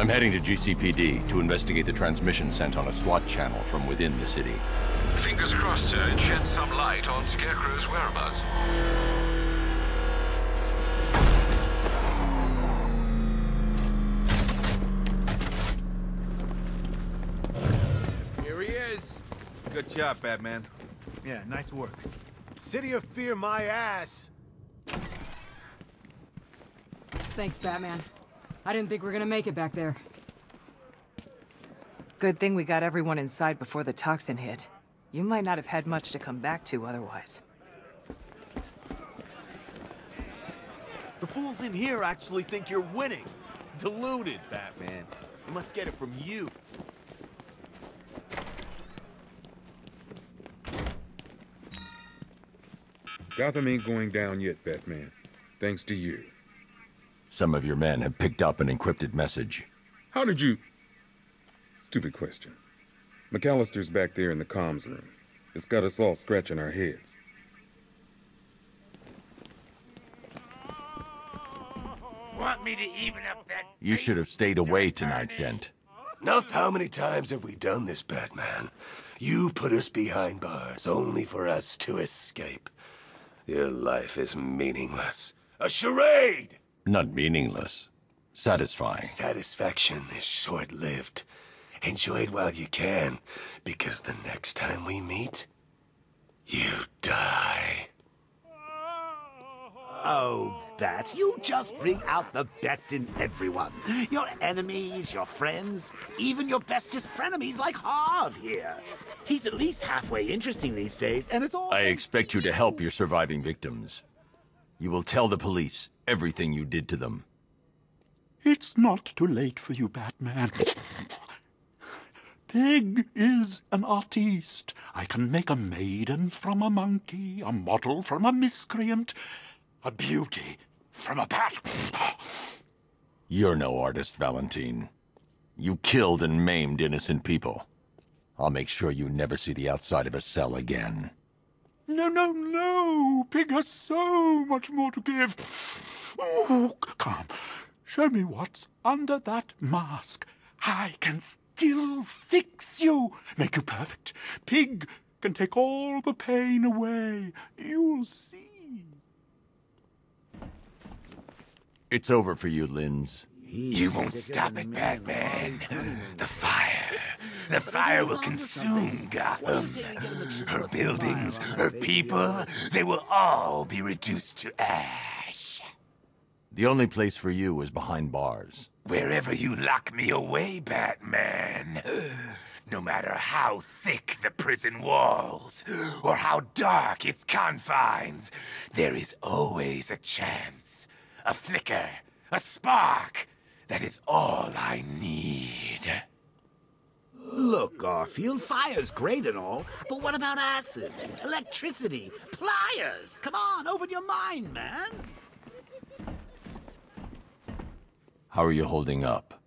I'm heading to GCPD to investigate the transmission sent on a SWAT channel from within the city. Fingers crossed, sir, it shed some light on Scarecrow's whereabouts. Here he is. Good job, Batman. Yeah, nice work. City of Fear my ass! Thanks, Batman. I didn't think we were gonna make it back there. Good thing we got everyone inside before the toxin hit. You might not have had much to come back to otherwise. The fools in here actually think you're winning. Deluded, Batman. They must get it from you. Gotham ain't going down yet, Batman. Thanks to you. Some of your men have picked up an encrypted message. How did you... Stupid question. McAllister's back there in the comms room. It's got us all scratching our heads. Want me to even up that... You should have stayed away tonight, Dent. Enough how many times have we done this, Batman? You put us behind bars only for us to escape. Your life is meaningless. A charade! Not meaningless. Satisfying. Satisfaction is short-lived. Enjoy it while you can, because the next time we meet, you die. Oh, Bat, you just bring out the best in everyone. Your enemies, your friends, even your bestest frenemies like Harv here. He's at least halfway interesting these days, and it's all... I expect you to help your surviving victims. You will tell the police everything you did to them. It's not too late for you, Batman. Pyg is an artiste. I can make a maiden from a monkey, a model from a miscreant, a beauty from a bat. You're no artist, Valentine. You killed and maimed innocent people. I'll make sure you never see the outside of a cell again. No, no, no! Pyg has so much more to give. Oh, come. Show me what's under that mask. I can still fix you, make you perfect. Pyg can take all the pain away. You'll see. It's over for you, Lynns. You won't stop it, Batman. The fire. The fire will consume Gotham. Her buildings, her people, they will all be reduced to ash. The only place for you is behind bars. Wherever you lock me away, Batman. No matter how thick the prison walls, or how dark its confines, there is always a chance, a flicker, a spark. That is all I need. Look, Garfield, fire's great and all, but what about acid, electricity, pliers? Come on, open your mind, man. How are you holding up?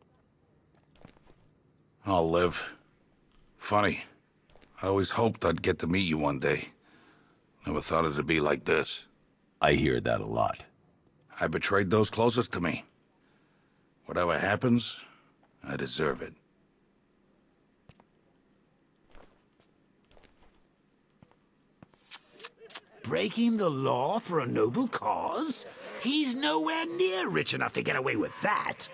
I'll live. Funny. I always hoped I'd get to meet you one day. Never thought it'd be like this. I hear that a lot. I betrayed those closest to me. Whatever happens, I deserve it. Breaking the law for a noble cause? He's nowhere near rich enough to get away with that.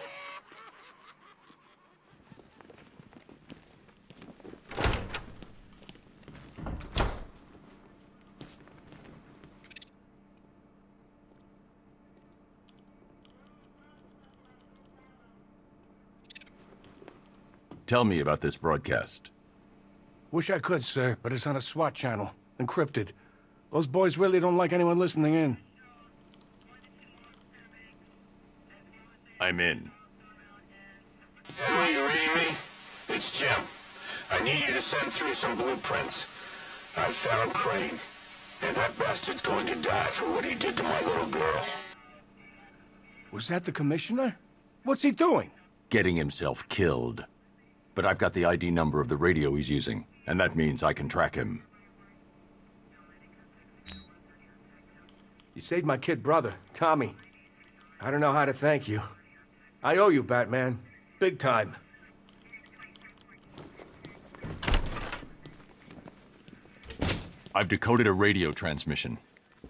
Tell me about this broadcast. Wish I could, sir, but it's on a SWAT channel. Encrypted. Those boys really don't like anyone listening in. I'm in. Are you reading me? It's Jim. I need you to send through some blueprints. I found Crane, and that bastard's going to die for what he did to my little girl. Was that the commissioner? What's he doing? Getting himself killed. But I've got the ID number of the radio he's using, and that means I can track him. You saved my kid brother, Tommy. I don't know how to thank you. I owe you, Batman. Big time. I've decoded a radio transmission.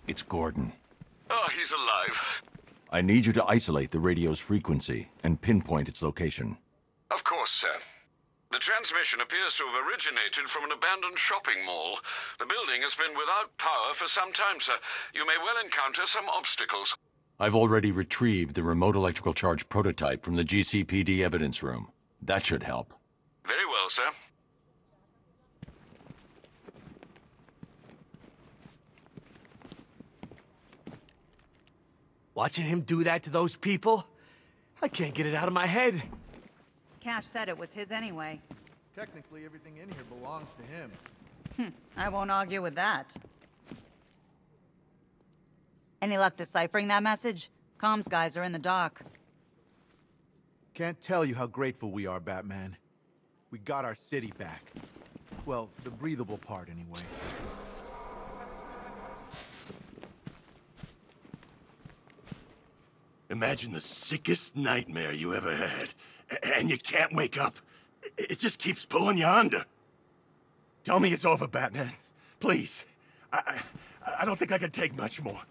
It's Gordon. Oh, he's alive. I need you to isolate the radio's frequency and pinpoint its location. Of course, sir. The transmission appears to have originated from an abandoned shopping mall. The building has been without power for some time, sir. You may well encounter some obstacles. I've already retrieved the remote electrical charge prototype from the GCPD evidence room. That should help. Very well, sir. Watching him do that to those people? I can't get it out of my head. Cash said it was his anyway. Technically, everything in here belongs to him. Hmm, I won't argue with that. Any luck deciphering that message? Comms guys are in the dock. Can't tell you how grateful we are, Batman. We got our city back. Well, the breathable part, anyway. Imagine the sickest nightmare you ever had, a- and you can't wake up. It just keeps pulling you under. Tell me it's over, Batman. Please. I, I, I don't think I can take much more.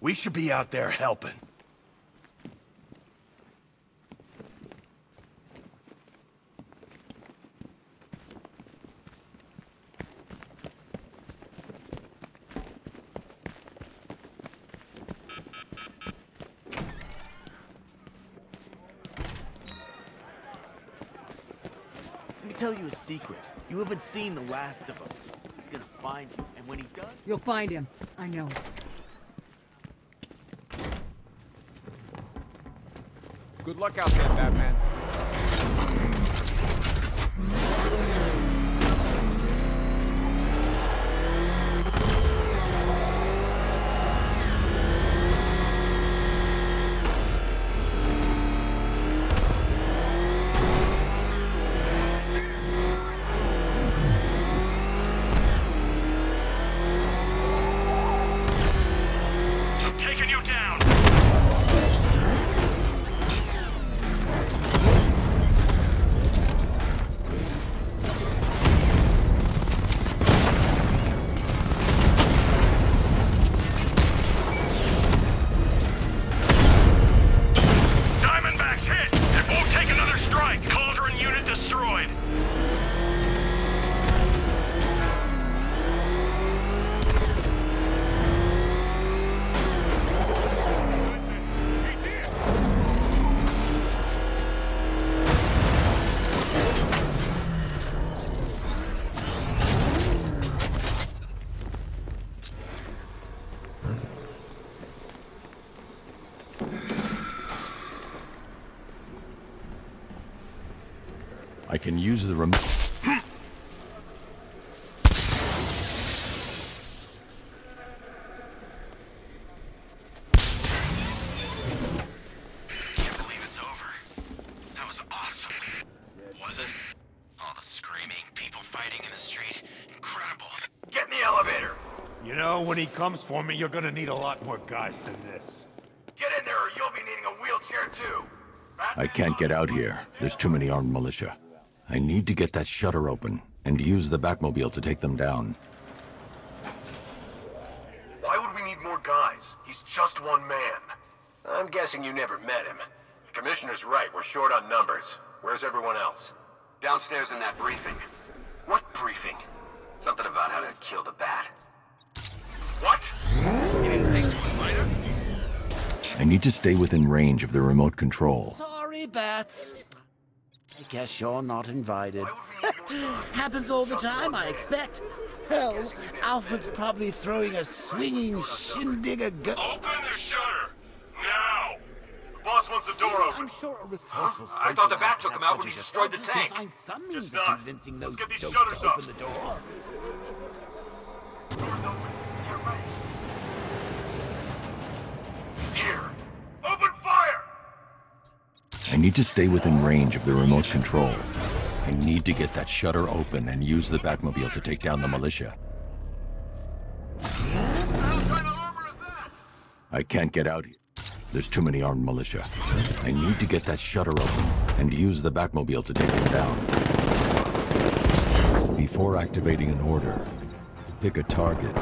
We should be out there helping. Tell you a secret. You haven't seen the last of him. He's gonna find you, and when he does... You'll find him. I know. Good luck out there, Batman. The elevator! You know, when he comes for me, you're gonna need a lot more guys than this. Get in there or you'll be needing a wheelchair too. I can't get out here. There's too many armed militia. I need to get that shutter open and use the Batmobile to take them down. Why would we need more guys? He's just one man. I'm guessing you never met him. The commissioner's right. We're short on numbers. Where's everyone else? Downstairs in that briefing. What briefing? Something about how to kill the bat. What? You didn't think to invite us? I need to stay within range of the remote control. Sorry, Bats. I guess you're not invited. Happens all the time, I expect. Hell, Alfred's probably throwing a swinging shindig a go- Open the shutter! Now! The boss wants the door open. I'm sure a resourceful I thought the bat took him out when he destroyed the tank. could Find some means Just of not. convincing Let's those get these dopes shutters to up. open the door. I need to stay within range of the remote control. I need to get that shutter open and use the Batmobile to take down the militia. I can't get out here. There's too many armed militia. I need to get that shutter open and use the Batmobile to take them down. Before activating an order, pick a target.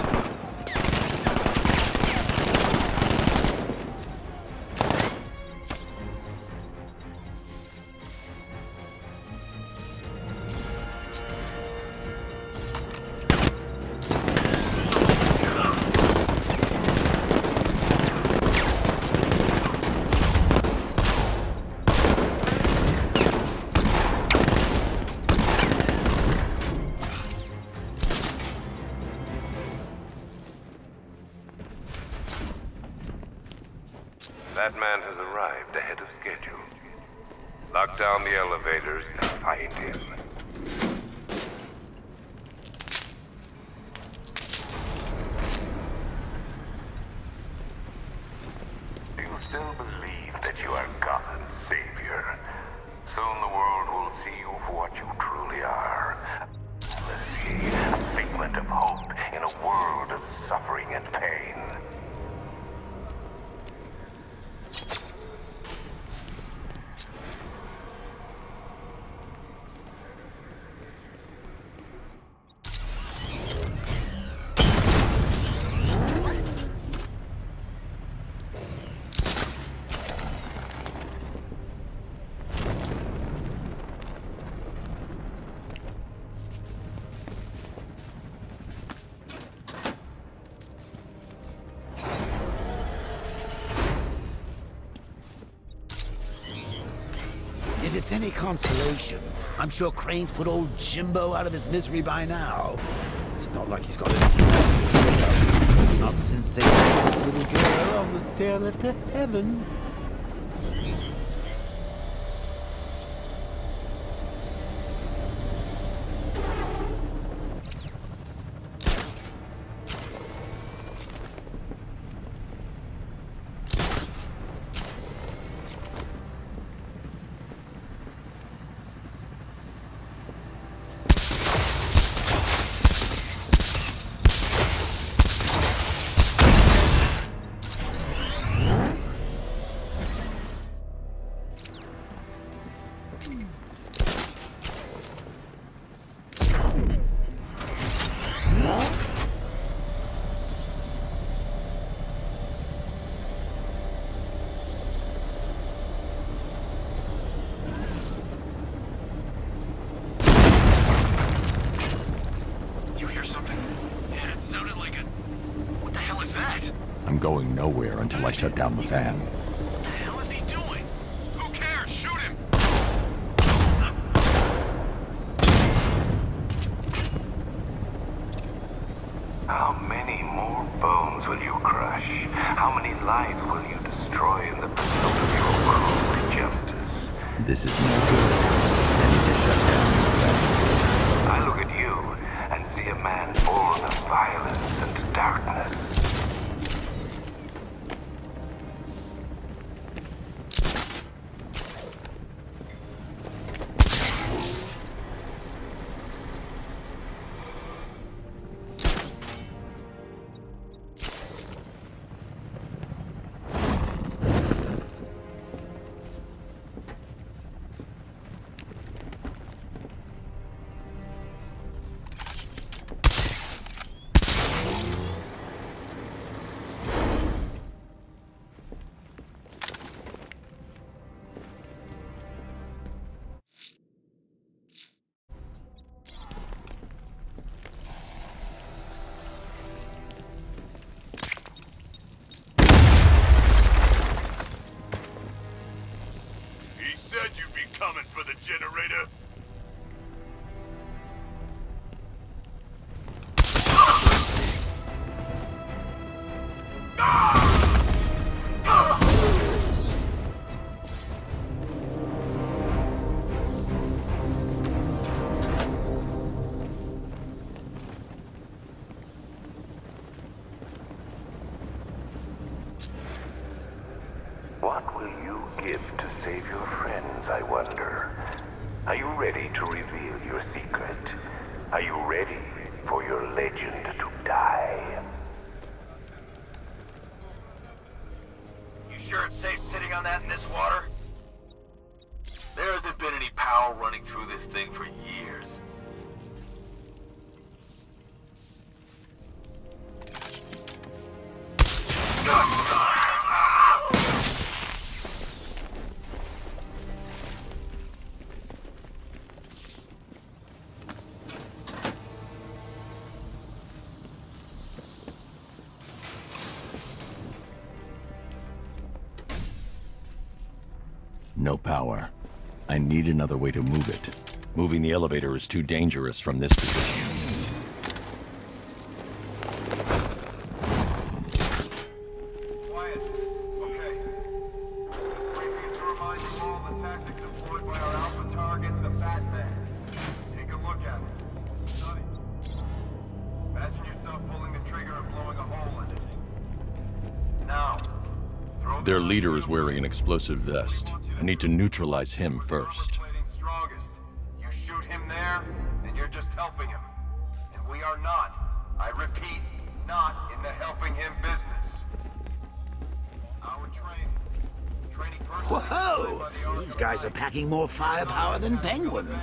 It's any consolation, I'm sure Crane's put old Jimbo out of his misery by now. It's not like he's got anything. Not since they little girl on the stair lift to heaven. You hear something? Yeah, it sounded like a... What the hell is that? I'm going nowhere until I shut down the fan. What the hell is he doing? Who cares? Shoot him! How many more bones will you crush? How many lives will you destroy in the pursuit of your cruel justice? This is to save your friends, I wonder? Are you ready to reveal your secret? Are you ready for your legend to die? You sure it's safe sitting on that in this water? There hasn't been any power running through this thing for years. I need another way to move it. Moving the elevator is too dangerous from this position. Quiet. Okay. Briefing to remind you all the tactics employed by our alpha target, the Batman. Take a look at it. Imagine yourself pulling the trigger and blowing a hole in it. Now, Their leader is wearing an explosive vest. I need to neutralize him first. strongest. You shoot him there, and you're just helping him. And we are not, I repeat, not in the helping him business. Our training. Training Whoa! These guys are packing more firepower than Penguin.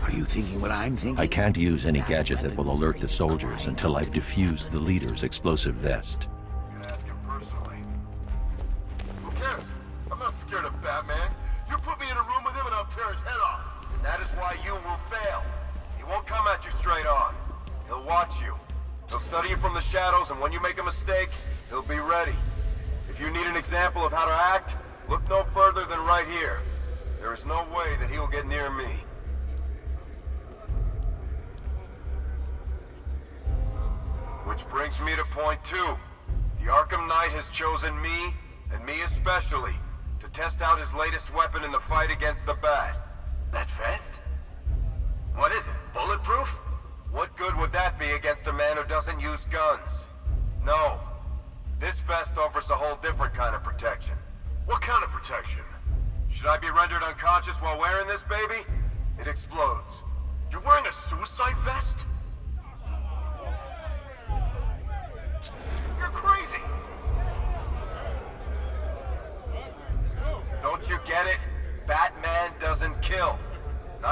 Are you thinking what I'm thinking? I can't use any gadget that will alert the soldiers until I've defused the leader's explosive vest. Chosen me, and me especially, to test out his latest weapon in the fight against the Bat. That vest? What is it, bulletproof? What good would that be against a man who doesn't use guns? No. This vest offers a whole different kind of protection. What kind of protection? Should I be rendered unconscious while wearing this baby? It explodes. You're wearing a suicide vest?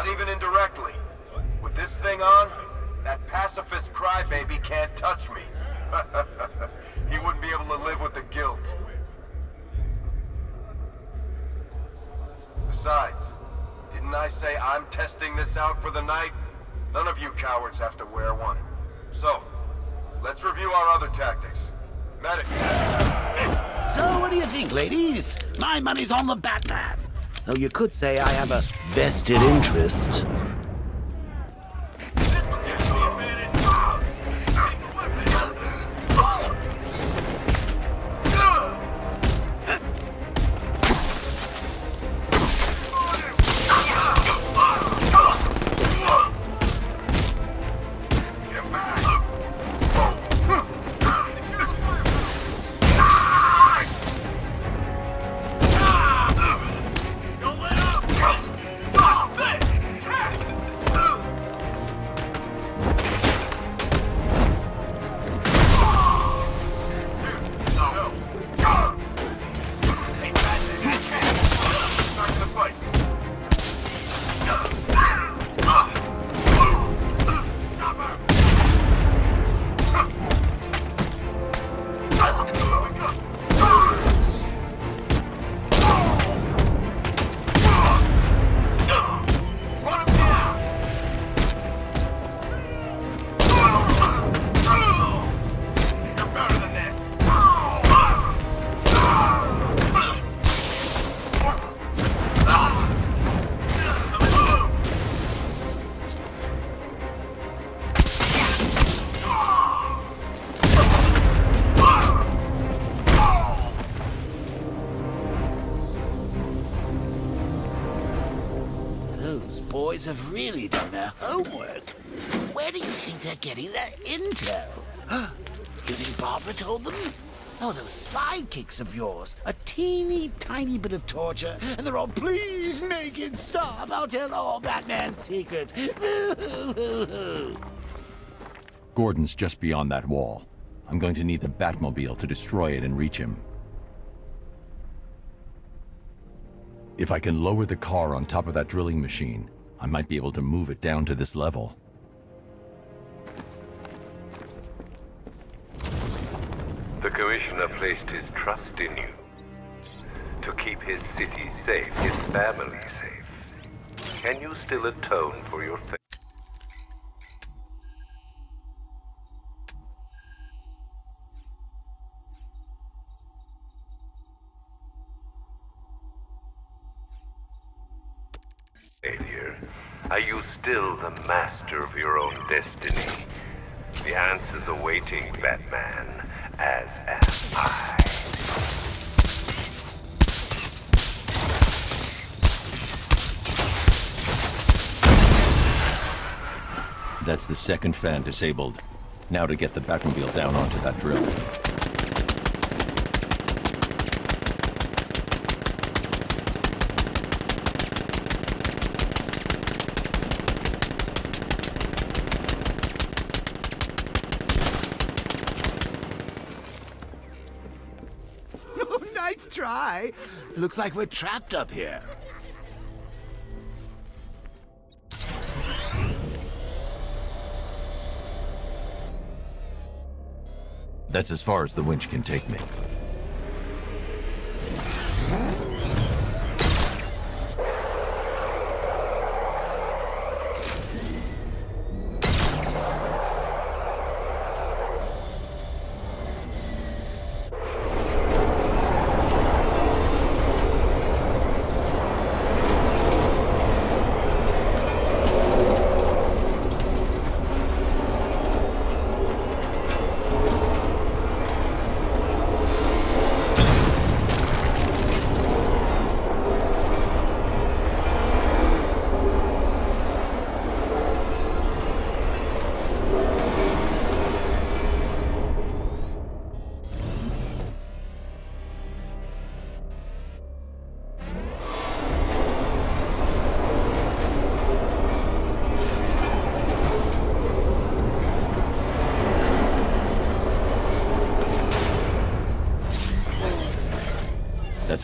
Not even indirectly. With this thing on, that pacifist crybaby can't touch me. he wouldn't be able to live with the guilt. Besides, didn't I say I'm testing this out for the night? None of you cowards have to wear one. So, let's review our other tactics. Medic. So, what do you think, ladies? My money's on the Batman. Though you could say I have a vested interest. Have really done their homework. Where do you think they're getting their intel? You think Barbara told them? Oh, those sidekicks of yours. A teeny tiny bit of torture, and they're all, please make it stop. I'll tell all Batman's secrets. Gordon's just beyond that wall. I'm going to need the Batmobile to destroy it and reach him. If I can lower the car on top of that drilling machine, I might be able to move it down to this level. The Commissioner placed his trust in you. To keep his city safe, his family safe. Can you still atone for your failure? Are you still the master of your own destiny? The answer's awaiting, Batman, as am I. That's the second fan disabled. Now to get the Batmobile down onto that drill. Oh, nice try. Looks like we're trapped up here. That's as far as the winch can take me.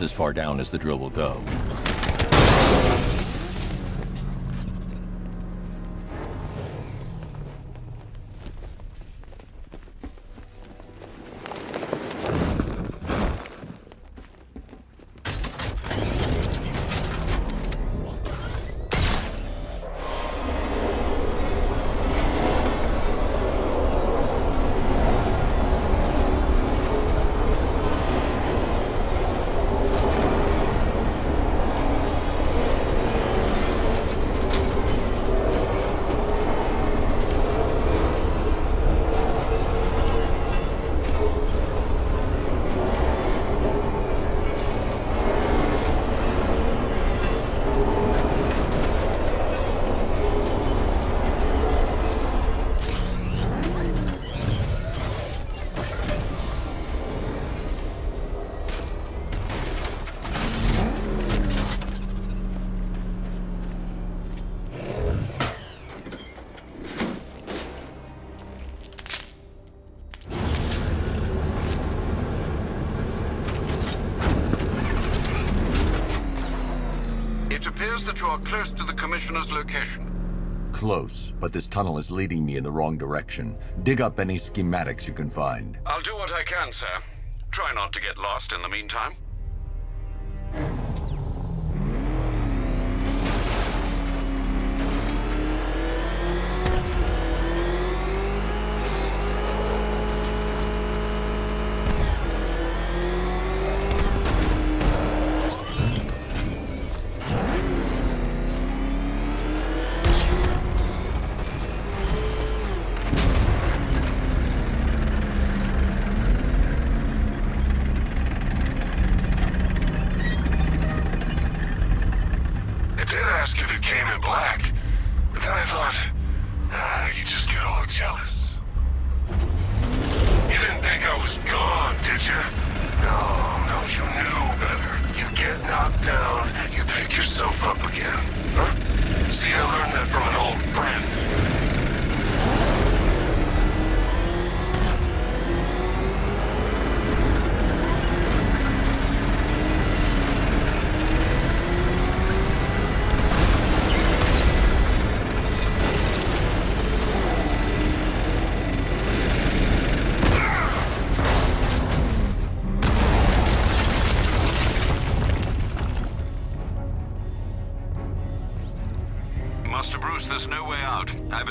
As far down as the drill will go. That you are close to the Commissioner's location. Close, but this tunnel is leading me in the wrong direction. Dig up any schematics you can find. I'll do what I can, sir. Try not to get lost in the meantime.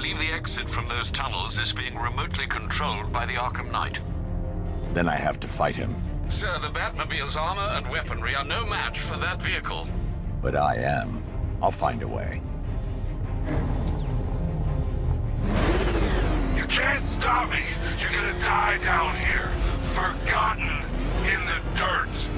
believe the exit from those tunnels is being remotely controlled by the Arkham Knight. Then I have to fight him. Sir, the Batmobile's armor and weaponry are no match for that vehicle. But I am. I'll find a way. You can't stop me! You're gonna die down here, forgotten in the dirt!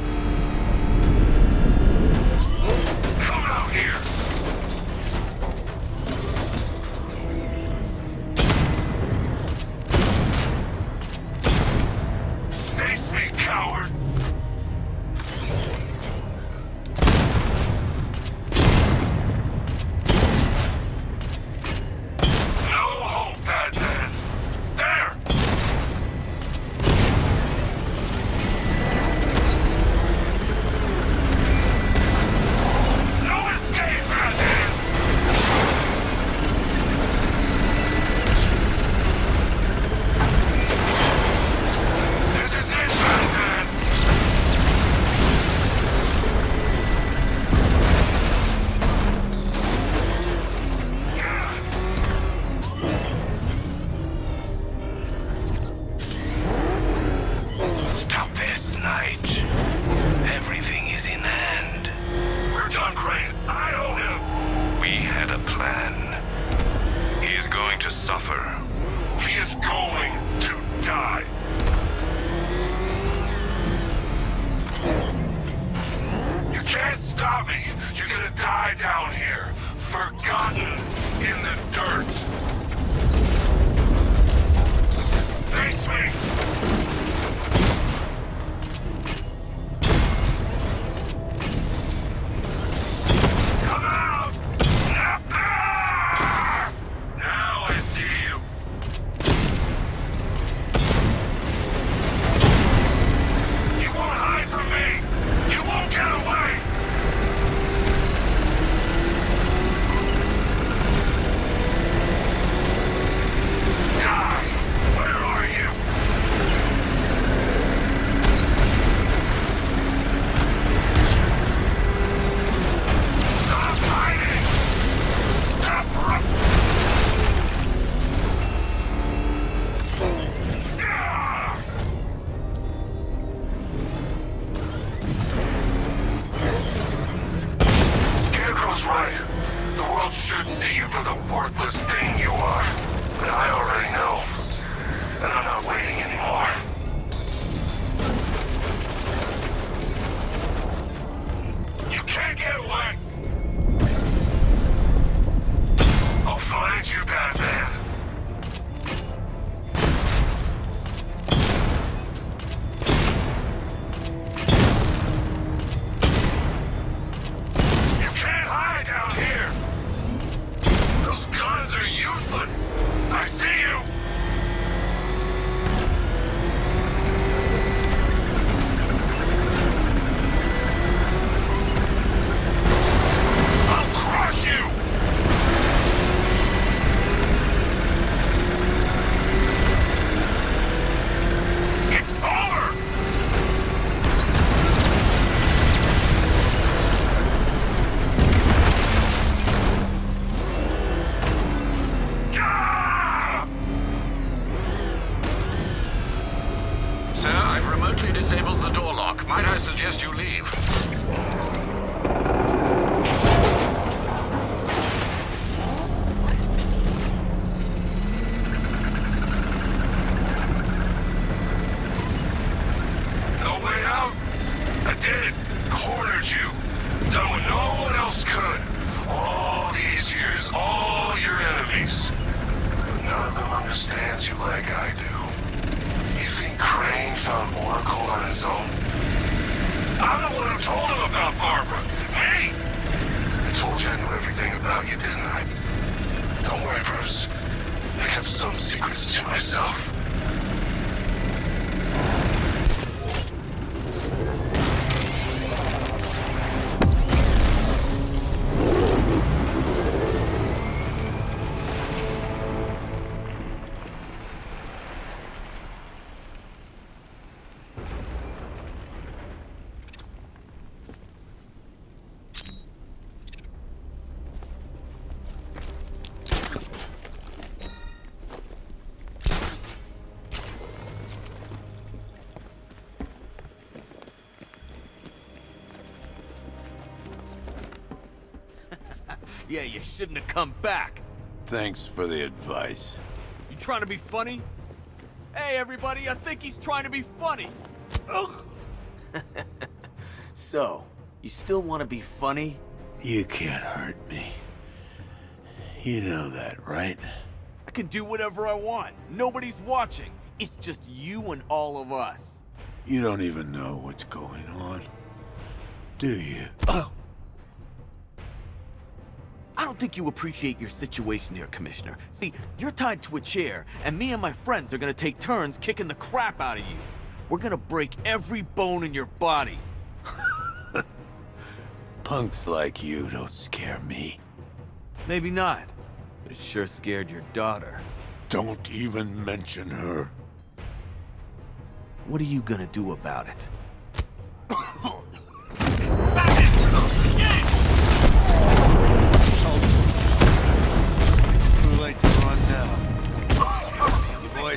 I'm the one who told him about Barbara. Hey! I told you I knew everything about you, didn't I? Don't worry, Bruce. I kept some secrets to myself. You shouldn't have come back. Thanks for the advice. You trying to be funny? Hey, everybody, I think he's trying to be funny. Ugh. so, you still want to be funny? You can't hurt me. You know that, right? I can do whatever I want. Nobody's watching. It's just you and all of us. You don't even know what's going on, do you? I don't think you appreciate your situation here, Commissioner. See, you're tied to a chair, and me and my friends are gonna take turns kicking the crap out of you. We're gonna break every bone in your body. Punks like you don't scare me. Maybe not, but it sure scared your daughter. Don't even mention her. What are you gonna do about it?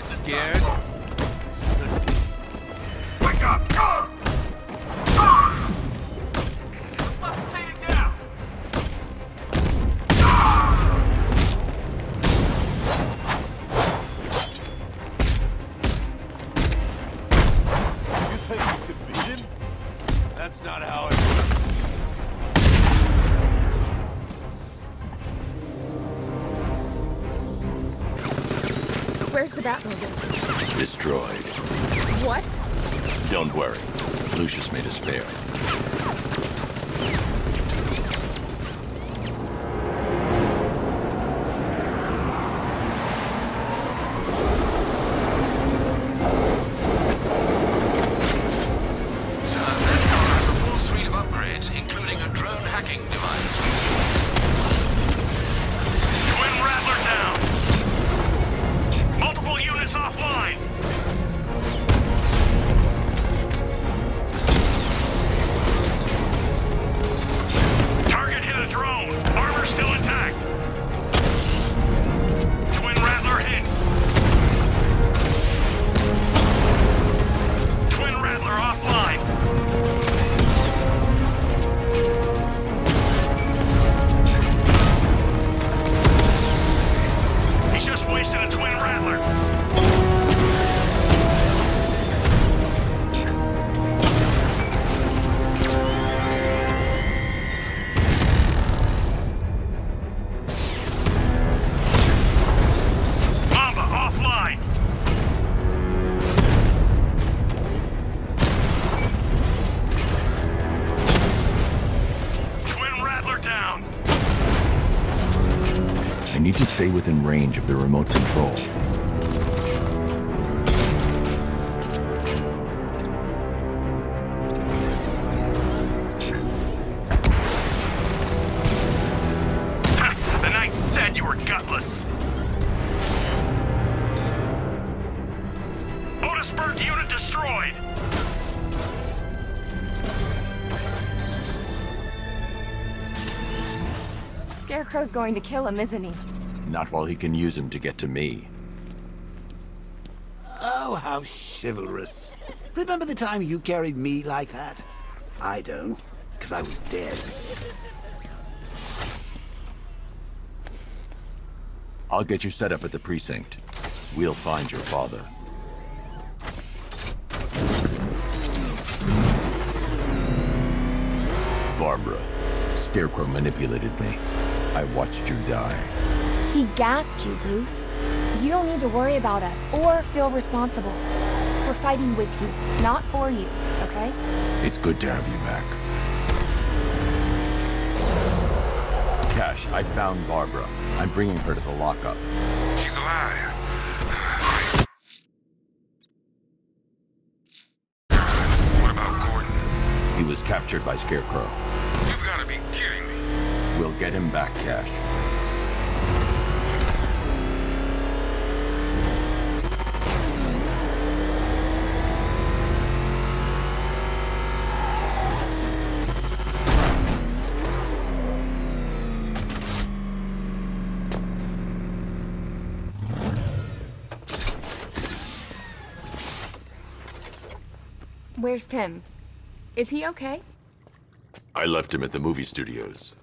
boys scared? Wake up! Go! The Batmobile? Destroyed. What? Don't worry. Lucius made a spare. Range of the remote control. The knight said you were gutless. Otisburg unit destroyed. Scarecrow's going to kill him, isn't he? Not while he can use him to get to me. Oh, how chivalrous. Remember the time you carried me like that? I don't, because I was dead. I'll get you set up at the precinct. We'll find your father. Barbara, Scarecrow manipulated me. I watched you die. He gassed you, Bruce. You don't need to worry about us or feel responsible. We're fighting with you, not for you, okay? It's good to have you back. Cash, I found Barbara. I'm bringing her to the lockup. She's alive. What about Gordon? He was captured by Scarecrow. You've got to be kidding me. We'll get him back, Cash. Where's Tim? Is he okay? I left him at the movie studios.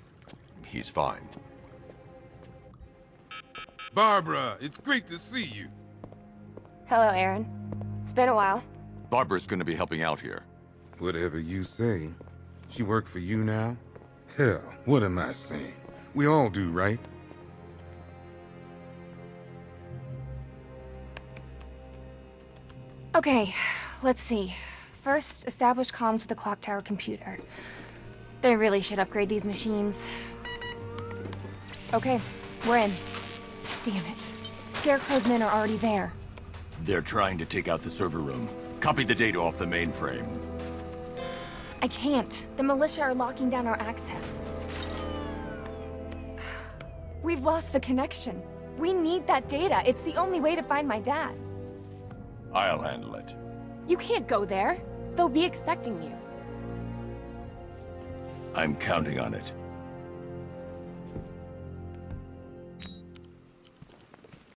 He's fine. Barbara, it's great to see you. Hello, Aaron. It's been a while. Barbara's gonna be helping out here. Whatever you say. She work for you now? Hell, what am I saying? We all do, right? Okay, let's see. First, establish comms with the clock tower computer. They really should upgrade these machines. Okay, we're in. Damn it. Scarecrow's men are already there. They're trying to take out the server room. Copy the data off the mainframe. I can't. The militia are locking down our access. We've lost the connection. We need that data. It's the only way to find my dad. I'll handle it. You can't go there. They'll be expecting you. I'm counting on it.